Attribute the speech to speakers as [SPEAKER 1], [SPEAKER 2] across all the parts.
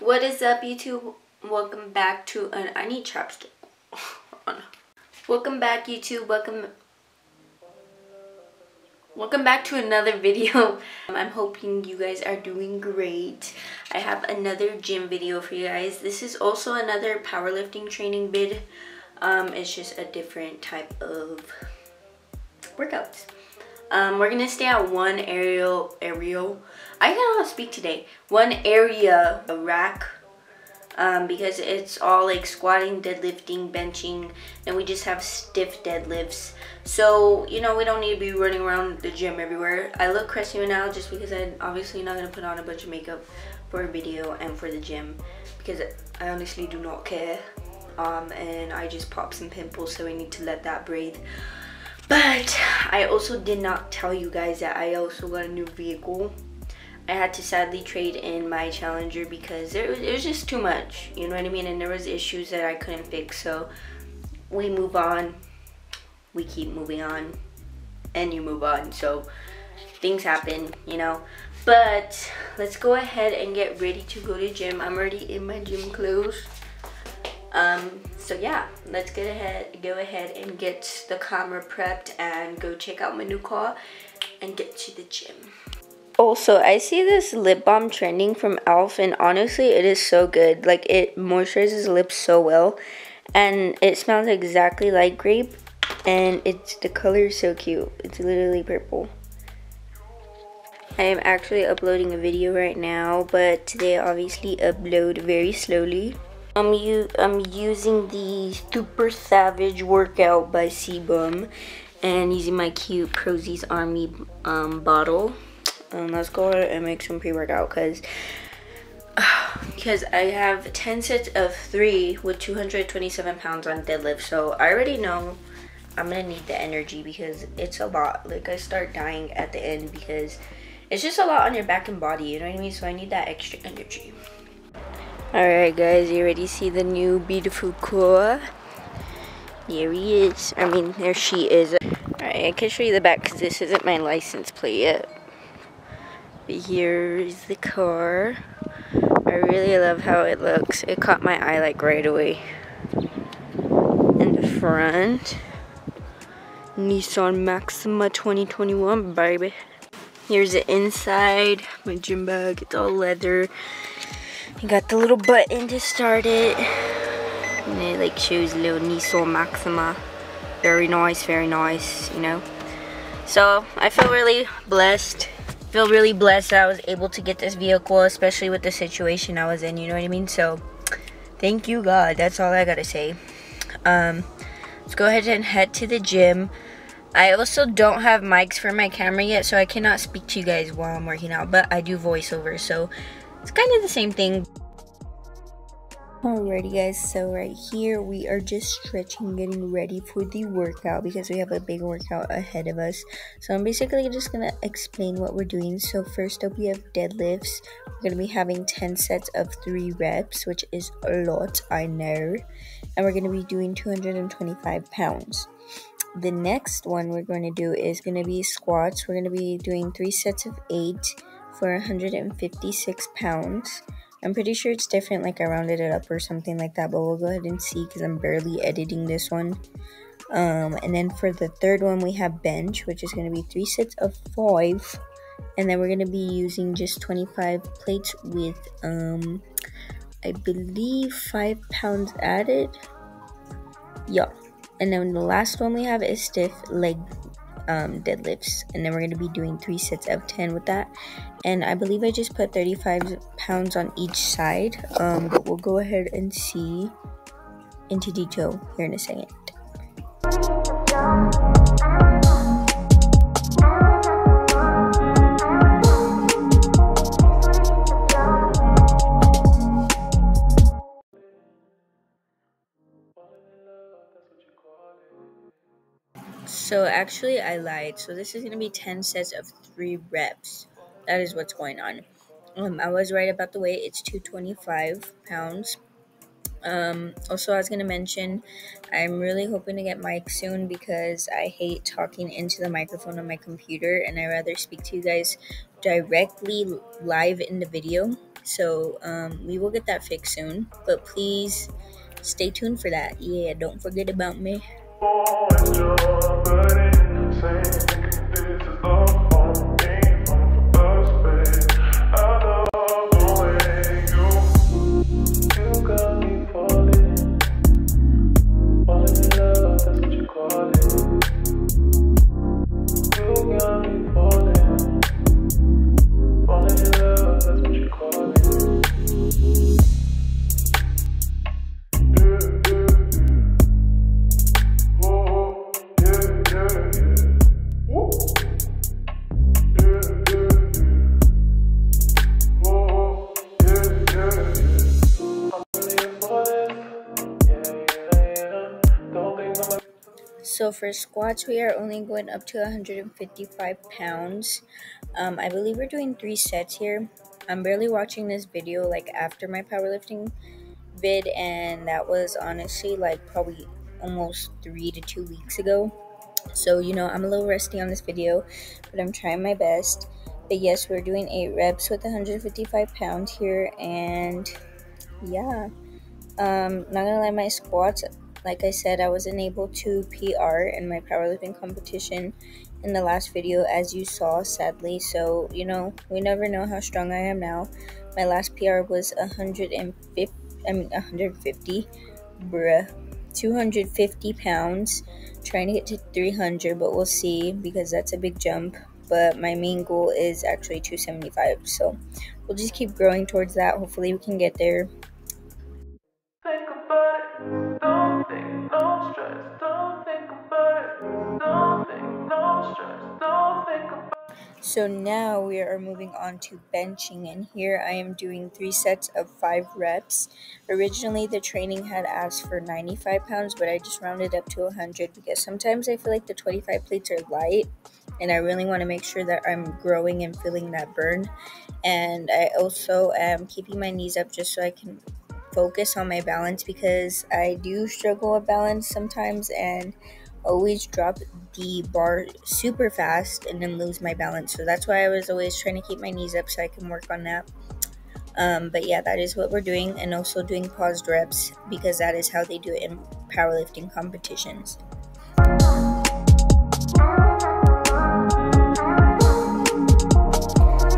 [SPEAKER 1] What is up YouTube? Welcome back to an I need chapstick. Welcome back YouTube. Welcome Welcome back to another video. I'm hoping you guys are doing great. I have another gym video for you guys. This is also another powerlifting training bid. Um, it's just a different type of workouts. Um, we're gonna stay at one aerial, aerial, I cannot speak today, one area, rack, um, because it's all like squatting, deadlifting, benching, and we just have stiff deadlifts. So, you know, we don't need to be running around the gym everywhere. I look crusty now just because I'm obviously not gonna put on a bunch of makeup for a video and for the gym because I honestly do not care. Um, and I just pop some pimples so I need to let that breathe. But I also did not tell you guys that I also got a new vehicle. I had to sadly trade in my Challenger because it was just too much, you know what I mean? And there was issues that I couldn't fix, so we move on. We keep moving on, and you move on. So things happen, you know. But let's go ahead and get ready to go to gym. I'm already in my gym clothes. Um, so yeah, let's get ahead, go ahead and get the camera prepped and go check out my new car and get to the gym. Also, I see this lip balm trending from e.l.f. and honestly, it is so good. Like, it moisturizes lips so well. And it smells exactly like grape. And it's the color is so cute. It's literally purple. I am actually uploading a video right now, but today I obviously upload very slowly. I'm, I'm using the Super Savage Workout by Sebum and using my cute Prozis Army um, bottle. And let's go ahead and make some pre-workout because because I have 10 sets of 3 with 227 pounds on deadlift. So I already know I'm to need the energy because it's a lot. Like I start dying at the end because it's just a lot on your back and body. You know what I mean? So I need that extra energy. Alright guys, you already see the new beautiful core? There he is. I mean, there she is. Alright, I can show you the back because this isn't my license plate yet. But here is the car. I really love how it looks. It caught my eye like right away. In the front. Nissan Maxima 2021, baby. Here's the inside. My gym bag. It's all leather. You got the little button to start it. And it like shows a little Nissan Maxima. Very nice, very nice, you know. So I feel really blessed. Feel really blessed that I was able to get this vehicle, especially with the situation I was in, you know what I mean? So thank you God. That's all I gotta say. Um, let's go ahead and head to the gym. I also don't have mics for my camera yet, so I cannot speak to you guys while I'm working out, but I do voiceover, so it's kind of the same thing. Alrighty guys, so right here we are just stretching, getting ready for the workout because we have a big workout ahead of us. So I'm basically just going to explain what we're doing. So first up we have deadlifts. We're going to be having 10 sets of 3 reps, which is a lot, I know. And we're going to be doing 225 pounds. The next one we're going to do is going to be squats. We're going to be doing 3 sets of 8 for 156 pounds. I'm pretty sure it's different, like I rounded it up or something like that, but we'll go ahead and see because I'm barely editing this one. Um, and then for the third one, we have bench, which is going to be three sets of five. And then we're going to be using just 25 plates with, um, I believe, five pounds added. Yeah. And then the last one we have is stiff leg um, deadlifts and then we're going to be doing three sets of 10 with that. And I believe I just put 35 pounds on each side um, but we'll go ahead and see into detail here in a second So actually I lied. So this is going to be 10 sets of 3 reps. That is what's going on. Um, I was right about the weight. It's 225 pounds. Um, also, I was going to mention, I'm really hoping to get mic soon because I hate talking into the microphone on my computer and I rather speak to you guys directly live in the video. So um, we will get that fixed soon. But please stay tuned for that. Yeah, don't forget about me. Oh, it's just burning, thinking this is love. So for squats, we are only going up to 155 pounds. Um, I believe we're doing three sets here. I'm barely watching this video like after my powerlifting vid, and that was honestly like probably almost three to two weeks ago. So you know I'm a little rusty on this video, but I'm trying my best. But yes, we're doing eight reps with 155 pounds here, and yeah. Um, not gonna lie, my squats like I said, I wasn't able to PR in my powerlifting competition in the last video, as you saw, sadly. So, you know, we never know how strong I am now. My last PR was 150, I mean, 150, bruh, 250 pounds. Trying to get to 300, but we'll see because that's a big jump. But my main goal is actually 275. So we'll just keep growing towards that. Hopefully, we can get there. So now we are moving on to benching and here I am doing three sets of five reps. Originally the training had asked for 95 pounds but I just rounded up to 100 because sometimes I feel like the 25 plates are light and I really want to make sure that I'm growing and feeling that burn. And I also am keeping my knees up just so I can focus on my balance because I do struggle with balance sometimes and always drop the bar super fast and then lose my balance. So that's why I was always trying to keep my knees up so I can work on that. Um, but yeah, that is what we're doing, and also doing paused reps because that is how they do it in powerlifting competitions.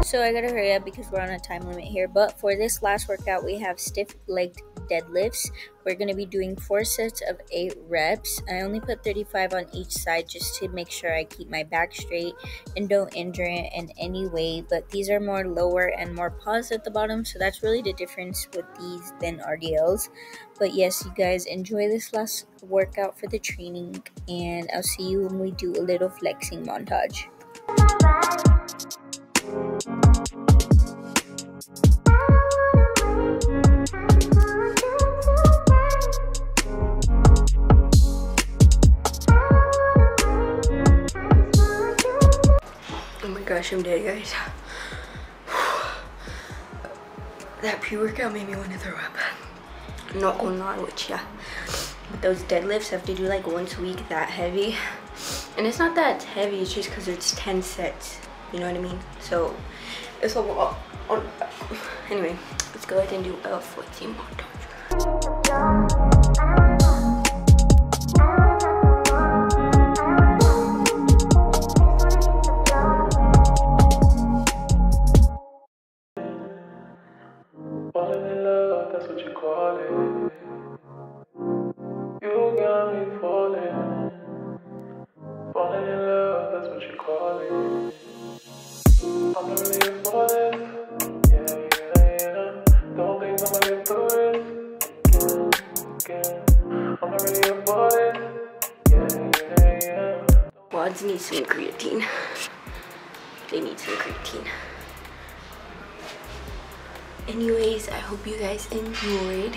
[SPEAKER 1] So I gotta hurry up because we're on a time limit here. But for this last workout, we have stiff legged deadlifts. We're going to be doing four sets of eight reps. I only put 35 on each side just to make sure I keep my back straight and don't injure it in any way. But these are more lower and more paused at the bottom, so that's really the difference with these than RDLs. But yes, you guys enjoy this last workout for the training, and I'll see you when we do a little flexing montage. I'm guys. that pre-workout made me want to throw up. I'm not gonna lie with ya. Those deadlifts have to do like once a week that heavy. And it's not that heavy, it's just because it's 10 sets. You know what I mean? So, it's a lot. Anyway, let's go ahead and do a 14 montage. Need some creatine. They need some creatine. Anyways, I hope you guys enjoyed.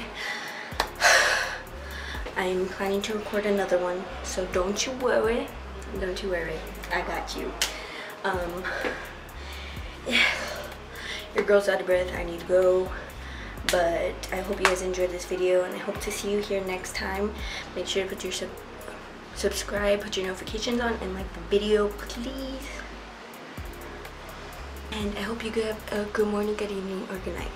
[SPEAKER 1] I'm planning to record another one, so don't you worry. Don't you worry. I got you. Um, yeah. Your girl's out of breath. I need to go. But I hope you guys enjoyed this video, and I hope to see you here next time. Make sure to put your subscribe, put your notifications on, and like the video, please. And I hope you get a good morning, good evening, or good night.